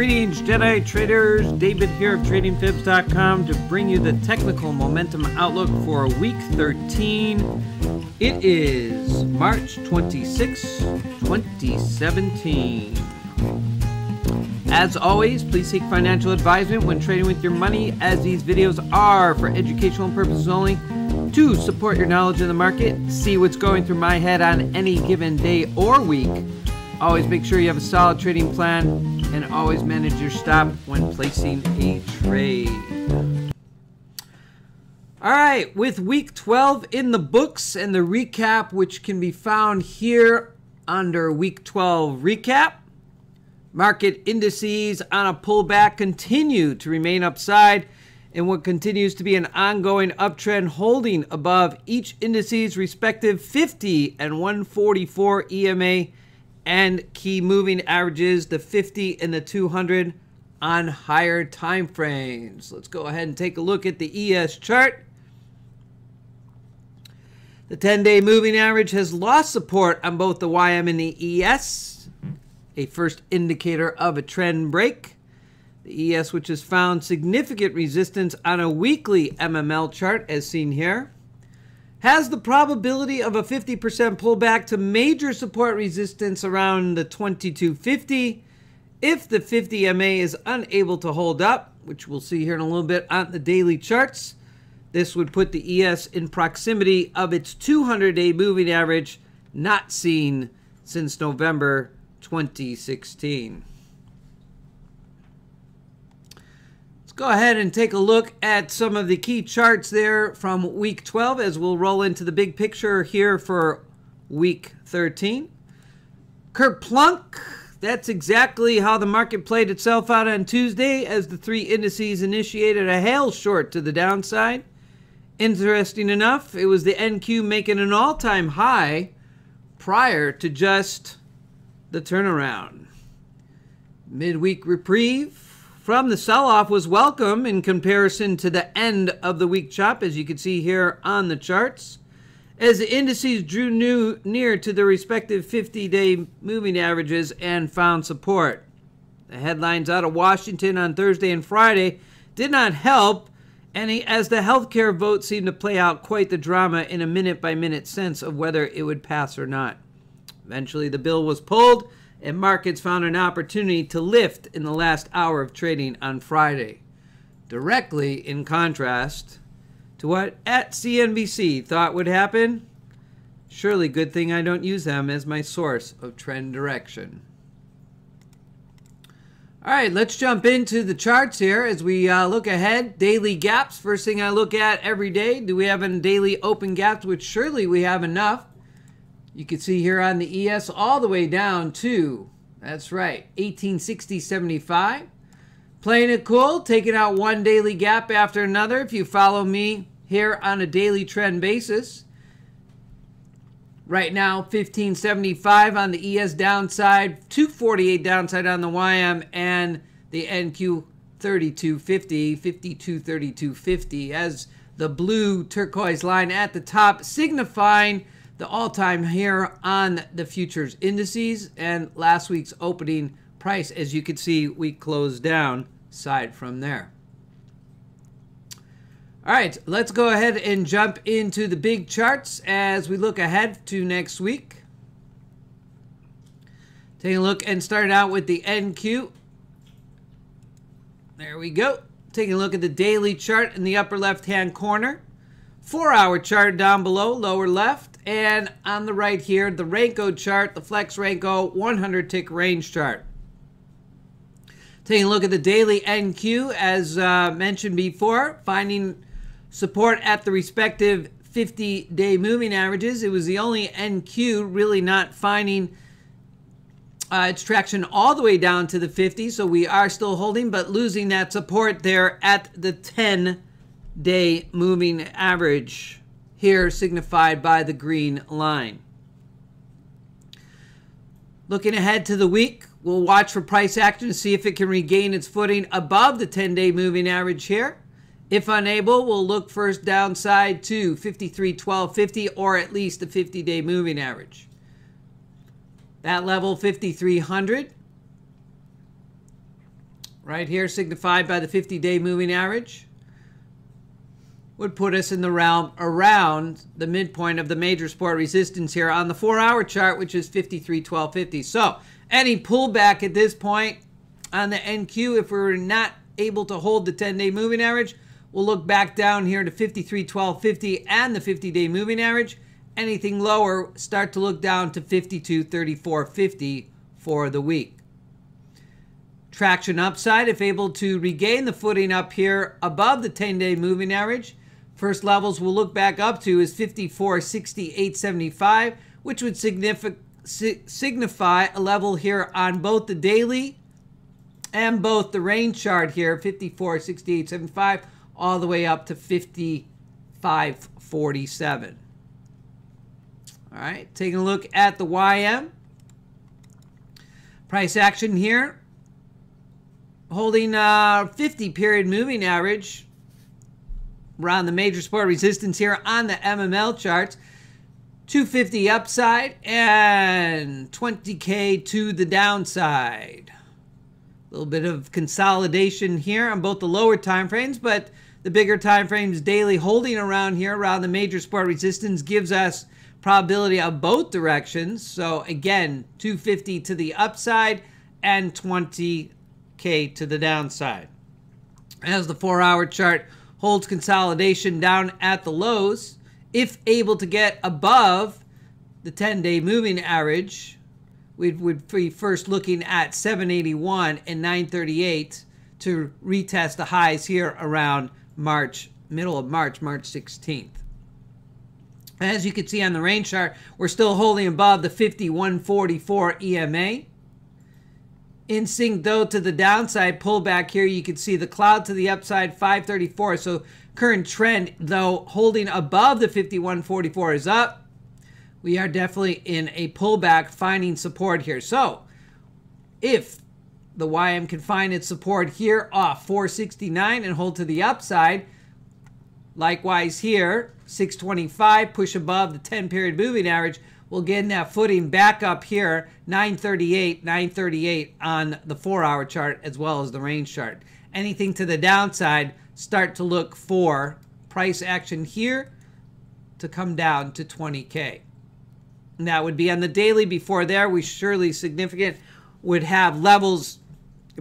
Greetings, Jedi traders. David here of TradingFibz.com to bring you the technical momentum outlook for week 13. It is March 26, 2017. As always, please seek financial advisement when trading with your money, as these videos are for educational purposes only to support your knowledge of the market, see what's going through my head on any given day or week. Always make sure you have a solid trading plan and always manage your stop when placing a trade. All right, with week 12 in the books and the recap, which can be found here under week 12 recap, market indices on a pullback continue to remain upside in what continues to be an ongoing uptrend holding above each indice's respective 50 and 144 EMA and key moving averages, the 50 and the 200 on higher time frames. Let's go ahead and take a look at the ES chart. The 10-day moving average has lost support on both the YM and the ES, a first indicator of a trend break. The ES, which has found significant resistance on a weekly MML chart, as seen here, has the probability of a 50% pullback to major support resistance around the 2250 if the 50 MA is unable to hold up, which we'll see here in a little bit on the daily charts. This would put the ES in proximity of its 200 day moving average, not seen since November 2016. Go ahead and take a look at some of the key charts there from week 12 as we'll roll into the big picture here for week 13. Kerplunk, that's exactly how the market played itself out on Tuesday as the three indices initiated a hail short to the downside. Interesting enough, it was the NQ making an all time high prior to just the turnaround. Midweek reprieve from the sell-off was welcome in comparison to the end of the week chop, as you can see here on the charts. As the indices drew new, near to their respective 50-day moving averages and found support. The headlines out of Washington on Thursday and Friday did not help any as the healthcare vote seemed to play out quite the drama in a minute-by-minute -minute sense of whether it would pass or not. Eventually, the bill was pulled and markets found an opportunity to lift in the last hour of trading on Friday, directly in contrast to what at CNBC thought would happen. Surely, good thing I don't use them as my source of trend direction. All right, let's jump into the charts here as we uh, look ahead. Daily gaps. First thing I look at every day. Do we have any daily open gaps? Which surely we have enough. You can see here on the ES all the way down to, that's right, 1860.75. Playing it cool, taking out one daily gap after another. If you follow me here on a daily trend basis. Right now, 1575 on the ES downside, 248 downside on the YM, and the NQ 3250, 523250 as the blue turquoise line at the top signifying the all-time here on the futures indices and last week's opening price. As you can see, we closed down side from there. All right, let's go ahead and jump into the big charts as we look ahead to next week. Take a look and start out with the NQ. There we go. Taking a look at the daily chart in the upper left-hand corner. Four-hour chart down below, lower left. And on the right here, the Renko chart, the Flex Renko 100 tick range chart. Taking a look at the daily NQ, as uh, mentioned before, finding support at the respective 50 day moving averages. It was the only NQ really not finding uh, its traction all the way down to the 50, so we are still holding, but losing that support there at the 10 day moving average here signified by the green line. Looking ahead to the week, we'll watch for price action to see if it can regain its footing above the 10-day moving average here. If unable, we'll look first downside to 53.1250 or at least the 50-day moving average. That level 5300 right here, signified by the 50 day moving average, would put us in the realm around the midpoint of the major support resistance here on the four hour chart, which is 53.1250. So, any pullback at this point on the NQ, if we're not able to hold the 10 day moving average, we'll look back down here to 53.1250 and the 50 day moving average. Anything lower, start to look down to 52.3450 for the week. Traction upside, if able to regain the footing up here above the 10 day moving average. First levels we'll look back up to is 54.6875, which would signify, a level here on both the daily and both the range chart here, 54.6875, all the way up to 55.47. All right, taking a look at the YM. Price action here, holding uh, 50 period moving average around the major support resistance here on the MML charts. 250 upside and 20k to the downside. A little bit of consolidation here on both the lower time frames, but the bigger time frames daily holding around here around the major support resistance gives us probability of both directions. So again, 250 to the upside and 20 K to the downside. As the four hour chart holds consolidation down at the lows, if able to get above the 10 day moving average, we would be first looking at 781 and 938 to retest the highs here around March, middle of March, March 16th. As you can see on the range chart, we're still holding above the 5144 EMA. In sync, though, to the downside pullback here, you can see the cloud to the upside, 534. So current trend, though, holding above the 5144 is up. We are definitely in a pullback, finding support here. So if the YM can find its support here off 469 and hold to the upside, likewise here, 625, push above the 10 period moving average, we'll get in that footing back up here, 938, 938 on the four hour chart as well as the range chart. Anything to the downside, start to look for price action here to come down to 20K. And that would be on the daily. Before there, we surely significant would have levels.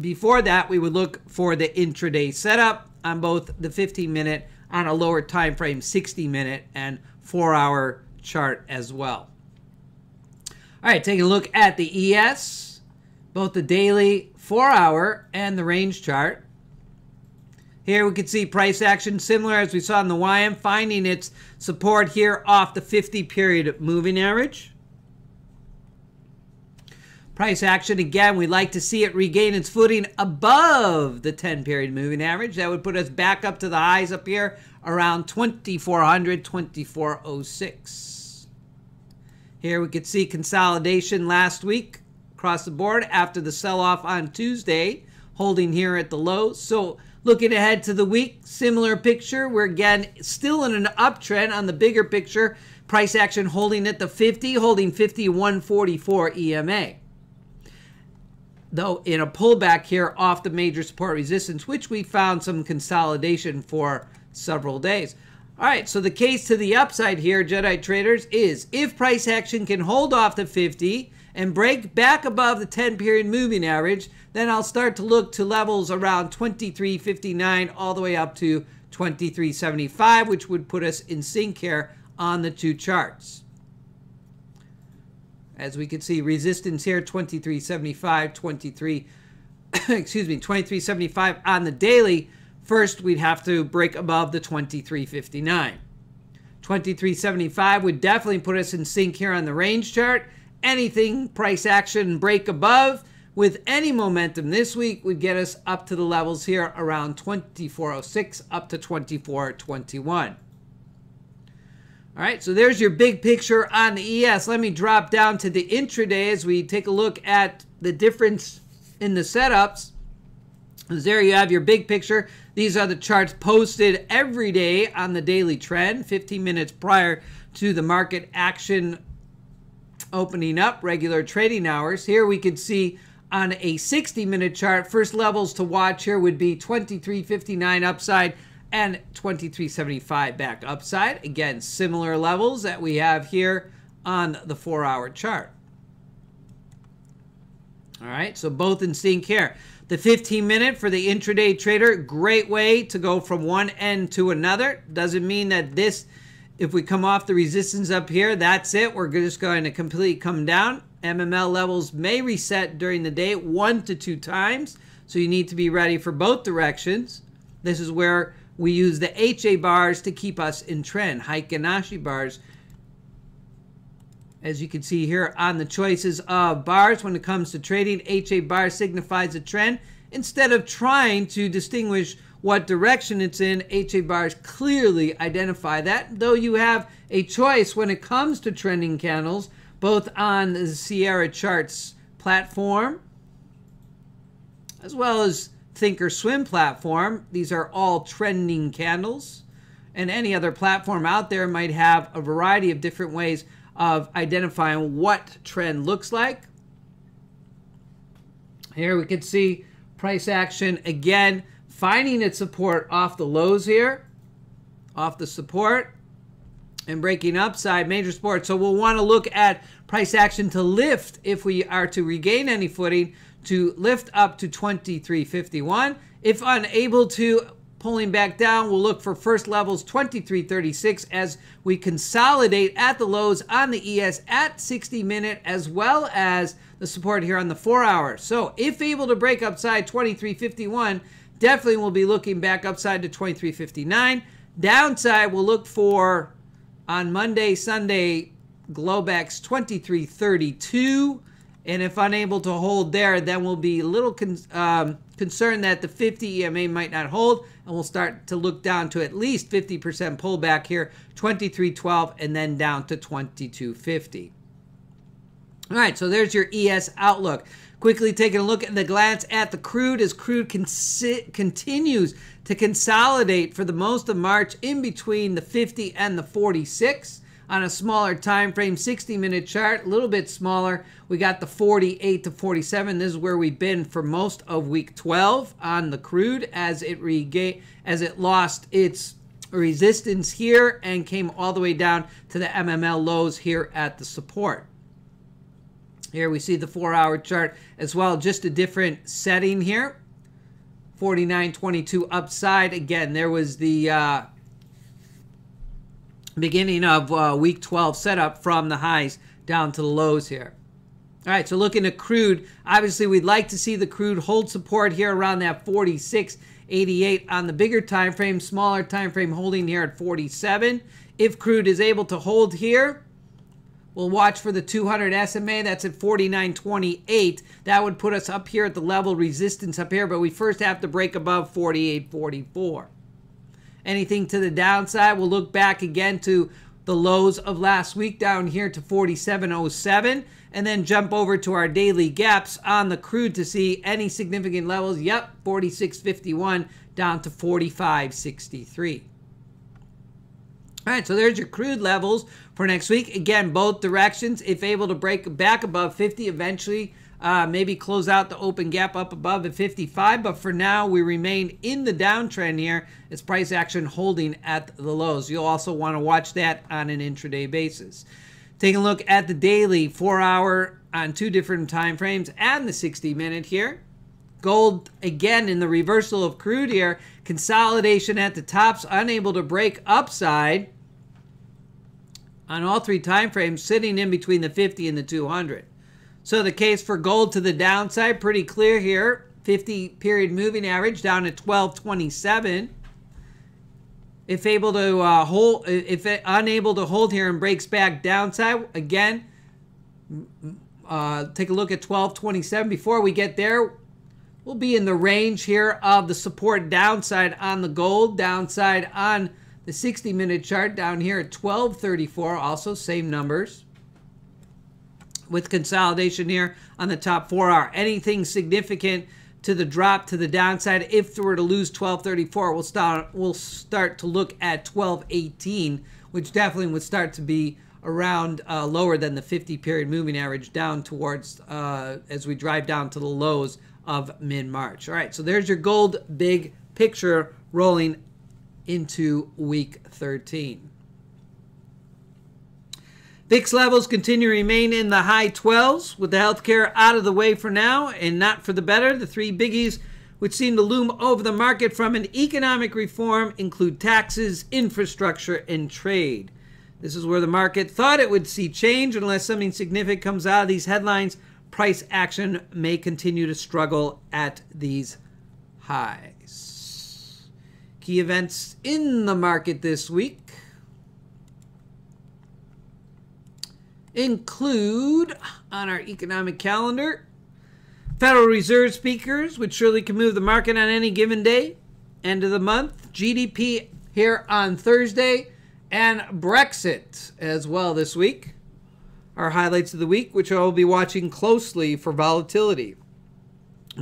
Before that, we would look for the intraday setup on both the 15 minute on a lower time frame, 60 minute and four hour chart as well. All right, taking a look at the ES, both the daily, four hour, and the range chart. Here we can see price action similar as we saw in the YM, finding its support here off the 50 period moving average. Price action, again, we'd like to see it regain its footing above the 10 period moving average. That would put us back up to the highs up here around 2400, 2406. Here we could see consolidation last week across the board after the sell-off on Tuesday, holding here at the low. So looking ahead to the week, similar picture. We're again still in an uptrend on the bigger picture. Price action holding at the 50, holding 5144 EMA. Though in a pullback here off the major support resistance, which we found some consolidation for several days. All right, so the case to the upside here, Jedi traders, is if price action can hold off the 50 and break back above the 10 period moving average, then I'll start to look to levels around 23.59 all the way up to 23.75, which would put us in sync here on the two charts. As we can see, resistance here 23.75, 23, excuse me, 23.75 on the daily First, we'd have to break above the 2359. 2375 would definitely put us in sync here on the range chart. Anything price action break above with any momentum this week would get us up to the levels here around 2406 up to 2421. All right, so there's your big picture on the ES. Let me drop down to the intraday as we take a look at the difference in the setups. There you have your big picture. These are the charts posted every day on the daily trend, 15 minutes prior to the market action opening up, regular trading hours. Here we can see on a 60 minute chart, first levels to watch here would be 23.59 upside and 23.75 back upside. Again, similar levels that we have here on the four hour chart. All right, so both in sync here. The 15 minute for the intraday trader, great way to go from one end to another. Doesn't mean that this, if we come off the resistance up here, that's it. We're just going to completely come down. MML levels may reset during the day one to two times. So you need to be ready for both directions. This is where we use the HA bars to keep us in trend. Heikin Ashi bars as you can see here on the choices of bars when it comes to trading, HA bar signifies a trend. Instead of trying to distinguish what direction it's in, HA bars clearly identify that, though you have a choice when it comes to trending candles, both on the Sierra Charts platform as well as Thinkorswim platform. These are all trending candles. And any other platform out there might have a variety of different ways of identifying what trend looks like. Here we can see price action again, finding its support off the lows here, off the support, and breaking upside major support. So we'll want to look at price action to lift if we are to regain any footing to lift up to 23.51. If unable to, Pulling back down, we'll look for first levels 2336 as we consolidate at the lows on the ES at 60 minute as well as the support here on the 4 hour. So if able to break upside 2351, definitely we'll be looking back upside to 2359. Downside, we'll look for on Monday, Sunday, Globex 2332. And if unable to hold there, then we'll be a little con um, concerned that the 50 EMA might not hold. And we'll start to look down to at least 50% pullback here, 23.12, and then down to 22.50. All right, so there's your ES outlook. Quickly taking a look at the glance at the crude as crude continues to consolidate for the most of March in between the 50 and the 46 on a smaller time frame 60 minute chart a little bit smaller. We got the 48 to 47 this is where we've been for most of week 12 on the crude as it regained as it lost its resistance here and came all the way down to the mml lows here at the support. Here we see the four hour chart as well just a different setting here. 49.22 upside. Again there was the uh, beginning of uh, week 12 setup from the highs down to the lows here. All right, so looking at crude, obviously we'd like to see the crude hold support here around that 46.88 on the bigger time frame, smaller time frame holding here at 47. If crude is able to hold here, we'll watch for the 200 SMA. That's at 49.28. That would put us up here at the level resistance up here, but we first have to break above 48.44 anything to the downside. We'll look back again to the lows of last week down here to 47.07 and then jump over to our daily gaps on the crude to see any significant levels. Yep, 46.51 down to 45.63. All right, so there's your crude levels for next week. Again, both directions. If able to break back above 50 eventually, uh, maybe close out the open gap up above at 55. But for now, we remain in the downtrend here. It's price action holding at the lows. You'll also want to watch that on an intraday basis. Taking a look at the daily, four hour on two different time frames, and the 60 minute here. Gold again in the reversal of crude here. Consolidation at the tops, unable to break upside on all three time frames, sitting in between the 50 and the 200. So the case for gold to the downside, pretty clear here. 50 period moving average down at 1227. If able to uh, hold, if it, unable to hold here and breaks back downside, again, uh, take a look at 1227. Before we get there, we'll be in the range here of the support downside on the gold, downside on the 60 minute chart down here at 1234. Also, same numbers with consolidation here on the top four hour. Anything significant to the drop to the downside, if we were to lose 1234, we'll start we'll start to look at 1218, which definitely would start to be around uh, lower than the 50 period moving average down towards uh, as we drive down to the lows of mid March. All right, so there's your gold big picture rolling into week 13. VIX levels continue to remain in the high 12s with the healthcare out of the way for now and not for the better. The three biggies which seem to loom over the market from an economic reform include taxes, infrastructure, and trade. This is where the market thought it would see change unless something significant comes out of these headlines. Price action may continue to struggle at these highs. Key events in the market this week. Include on our economic calendar Federal Reserve speakers, which surely can move the market on any given day, end of the month, GDP here on Thursday, and Brexit as well this week. Our highlights of the week, which I will be watching closely for volatility.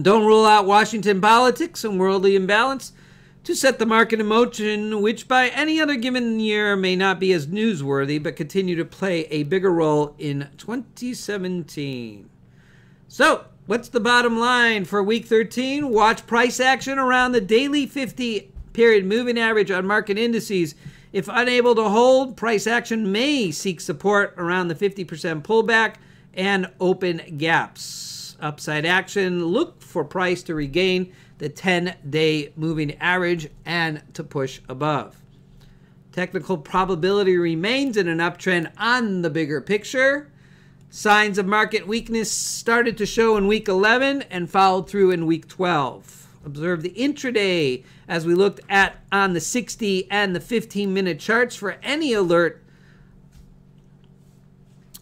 Don't rule out Washington politics and worldly imbalance to set the market in motion, which by any other given year may not be as newsworthy, but continue to play a bigger role in 2017. So, what's the bottom line for week 13? Watch price action around the daily 50 period moving average on market indices. If unable to hold, price action may seek support around the 50% pullback and open gaps. Upside action, look for price to regain the 10 day moving average and to push above. Technical probability remains in an uptrend on the bigger picture. Signs of market weakness started to show in week 11 and followed through in week 12. Observe the intraday as we looked at on the 60 and the 15 minute charts for any alert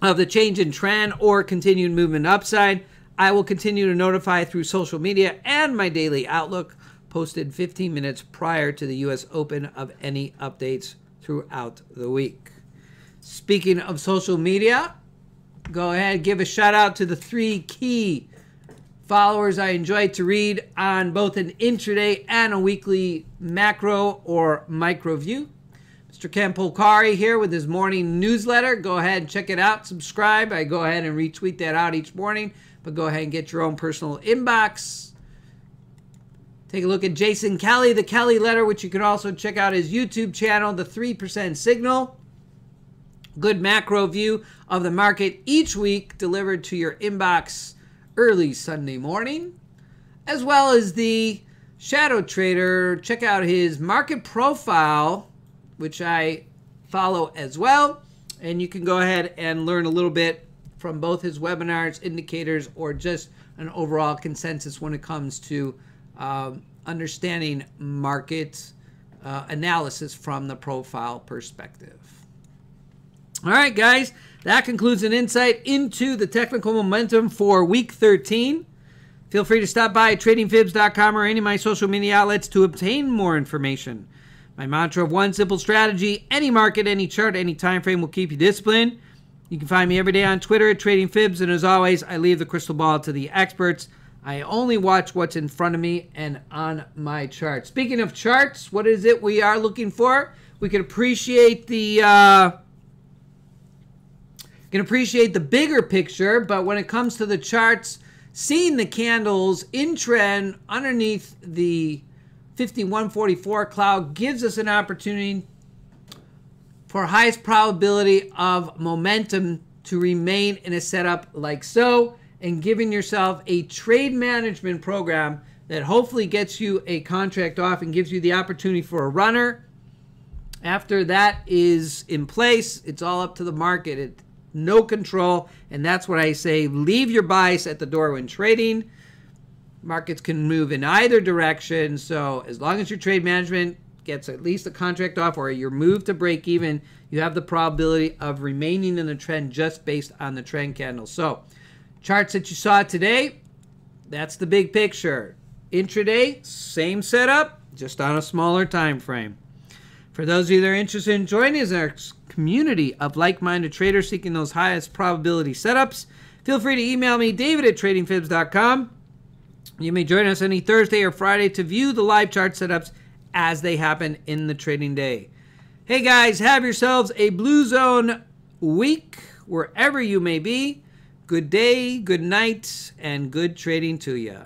of the change in trend or continued movement upside. I will continue to notify through social media and my daily outlook posted 15 minutes prior to the US Open of any updates throughout the week. Speaking of social media, go ahead give a shout out to the three key followers I enjoy to read on both an intraday and a weekly macro or micro view. Mr. Ken here with his morning newsletter. Go ahead and check it out. Subscribe. I go ahead and retweet that out each morning but go ahead and get your own personal inbox. Take a look at Jason Kelly, the Kelly Letter, which you can also check out his YouTube channel, The 3% Signal. Good macro view of the market each week delivered to your inbox early Sunday morning, as well as the Shadow Trader. Check out his market profile, which I follow as well. And you can go ahead and learn a little bit from both his webinars, indicators, or just an overall consensus when it comes to um, understanding market uh, analysis from the profile perspective. All right, guys, that concludes an insight into the technical momentum for week 13. Feel free to stop by tradingfibz.com or any of my social media outlets to obtain more information. My mantra of one simple strategy any market, any chart, any time frame will keep you disciplined. You can find me every day on Twitter at Trading Fibz, and as always, I leave the crystal ball to the experts. I only watch what's in front of me and on my chart. Speaking of charts, what is it we are looking for? We can appreciate the uh, can appreciate the bigger picture, but when it comes to the charts, seeing the candles in trend underneath the 5144 cloud gives us an opportunity for highest probability of momentum to remain in a setup like so and giving yourself a trade management program that hopefully gets you a contract off and gives you the opportunity for a runner. After that is in place, it's all up to the market. It, no control. And that's what I say leave your bias at the door when trading. Markets can move in either direction. So as long as your trade management gets at least a contract off or you're moved to break even, you have the probability of remaining in the trend just based on the trend candle. So, charts that you saw today, that's the big picture. Intraday, same setup, just on a smaller time frame. For those of you that are interested in joining us our community of like-minded traders seeking those highest probability setups, feel free to email me, david at tradingfibz.com. You may join us any Thursday or Friday to view the live chart setups as they happen in the trading day. Hey guys, have yourselves a Blue Zone week wherever you may be. Good day, good night, and good trading to you.